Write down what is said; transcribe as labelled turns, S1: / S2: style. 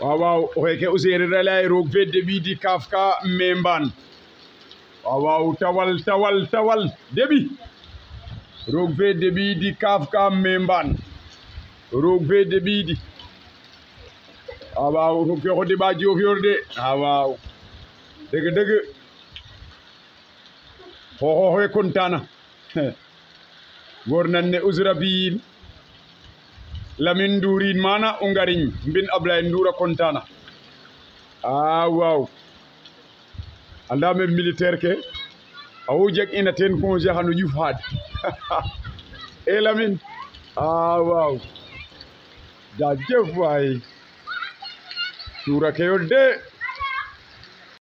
S1: wawaw hoyke userir alay roog fe deɓidi kaaf ka memban wawaw tawal tawal tawal deɓi roog fe deɓidi kaaf ka memban roog fe deɓidi awaw roog fe ko deɓa jofyorde awaw dege dege hohohoe kontana. Gornanne usra biyin lamin durin mana o ngariñ mbin ablaye ndura kontana. A waw andame militaire ke awo jeg ina teen congé xano ƴuf haad e lamin? A waw jajef waay. Tuura ke yo de.